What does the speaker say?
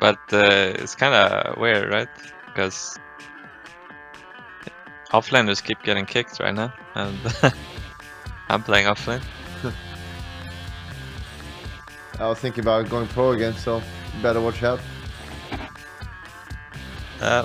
but uh, it's kind of weird, right? Because offlaners keep getting kicked right now, and I'm playing offlane. I was thinking about going pro again, so better watch out. Uh,